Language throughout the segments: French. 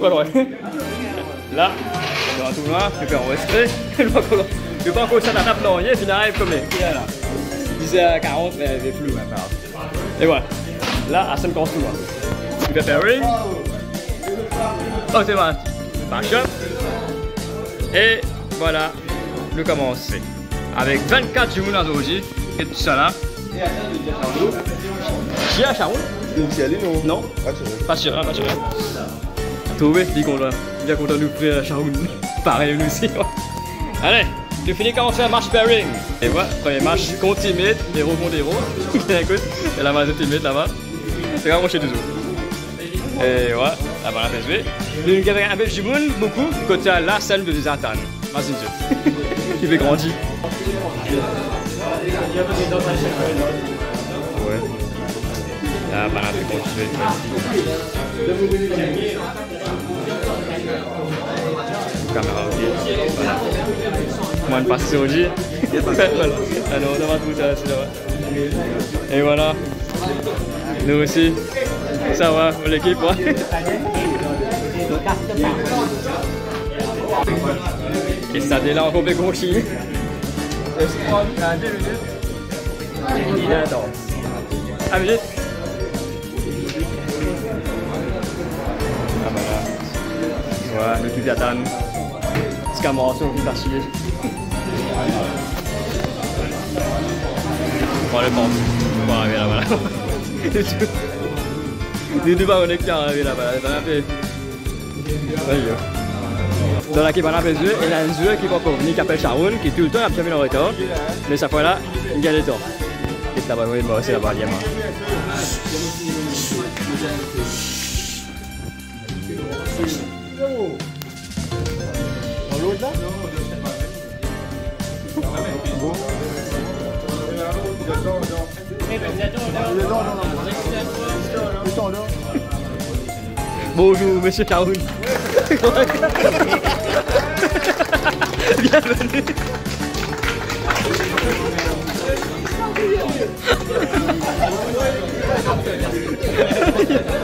Pas loin. Là, dans un tournoi, je vais enregistrer. Je vais pas encore ça dans la plan, il arrive comme là. 10 à 40, mais il flou, mais pas grave. Et voilà. Là, à 50 tours. Je vais faire ring. C'est bon. Backup. Et voilà, nous commençons. Avec 24 jours dans. Et tout ça là. Qui a Charon Donc c'est allé non Non. Pas sûr. Pas sûr, hein, pas sûr. Trouvé, il qu'on l'a. Bien content de nous faire Charon. Pareil, nous aussi. Allez, tu finis commencer un match pairing. Et voilà, premier match contre teammate, héros contre héros. Écoute, il y a la base de teammate là-bas. C'est vraiment chez deux autres. Et voilà, la balle a fait jouer. Nous avons un peu de monde, beaucoup, côté à la scène de Zatan. Vas-y, Dieu. Qui fait grandir. Ouais. La balle a fait continuer. Voilà. Moi, une passe au J. voilà. Alors, on va tout ça. Et voilà. Nous aussi. Ça va, pour l'équipe, ouais. Et ça des gros chiens. Il est dedans. Ah, minute. Ah, voilà. Ouais, le plus attendre. C'est qu'un morceau qui va chier. Bon, le pense. Bon, arriver là, voilà. Les deux ballons qui arrivent là-bas. Dans la qui va faire jeu, il y a un joueur qui va pas venir qui s'appelle Sharon, qui tout le temps a bien en retard. Mais cette fois-là, il gagne le temps. Et là-bas, c'est la barrière. Dans l'autre là Bonjour, monsieur Sharon. Bienvenue.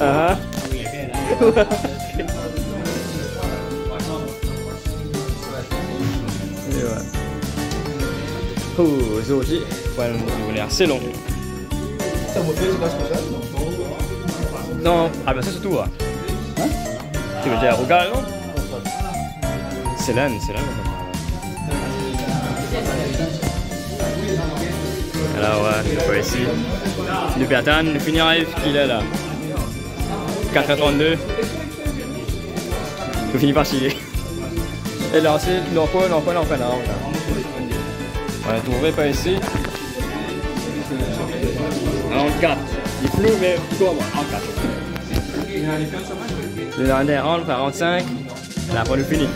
Ah. Et voilà. Oh, aujourd'hui, ouais, on est assez long. Ça m'a fait, c'est pas ça Non, ah ben ça c'est tout. Hein? Tu veux dire Rogal, non? C'est l'âne, c'est l'âne. Ici. Le Bertan, le finir arrive, qu'il est là. 4h32. Je finis par chiller. Et là, c'est pas, non pas, non. On a trouvé pas ici. En 4. Il pleut, mais quoi moi En 4. Le dernier round, 45. Elle a pas le fini.